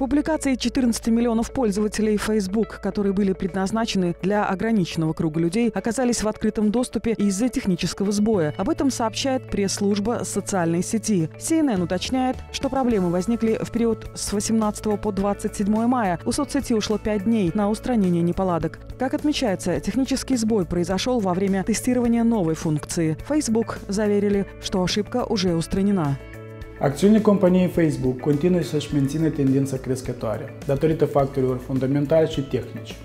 Публикации 14 миллионов пользователей Facebook, которые были предназначены для ограниченного круга людей, оказались в открытом доступе из-за технического сбоя. Об этом сообщает пресс-служба социальной сети. CNN уточняет, что проблемы возникли в период с 18 по 27 мая. У соцсети ушло 5 дней на устранение неполадок. Как отмечается, технический сбой произошел во время тестирования новой функции. Facebook заверили, что ошибка уже устранена. Acțiunile companiei Facebook continuă să-și mențină tendința crescătoare, datorită factorilor fundamentali și tehnici.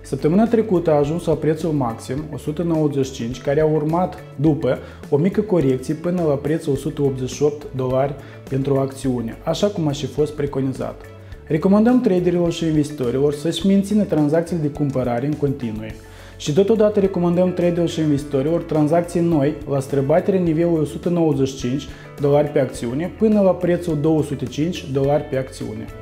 Săptămâna trecută a ajuns la prețul maxim, 195, care a urmat după o mică corecție până la prețul 188 dolari pentru o acțiune, așa cum a și fost preconizat. Recomandăm traderilor și investitorilor să-și mențină tranzacțiile de cumpărare în continuu, și totodată recomandăm traderilor și investitorilor tranzacții noi la străbaterea nivelului 195 dolari pe acțiune până la prețul 205 dolari pe acțiune.